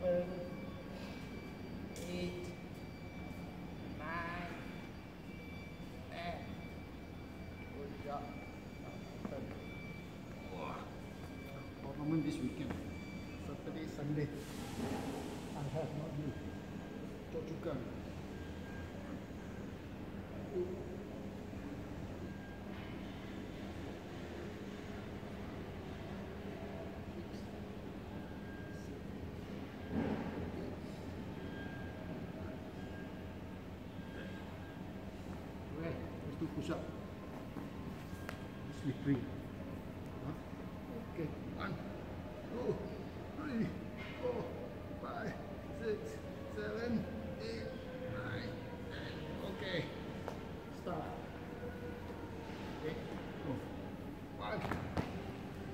seven, eight, nine, ten. Good job. Wow. Tournament this weekend, Saturday, Sunday. I have not been. Chochukan. Do push up. Slippery. Huh? Okay, one, two, three, four, five, six, seven, eight, nine, ten. Okay, start. Okay, go. One,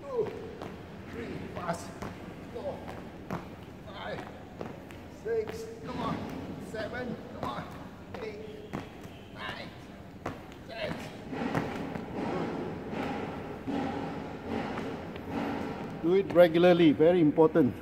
two, three. Four, five, six, come on, seven, come on, eight, nine, ten. Do it regularly, very important.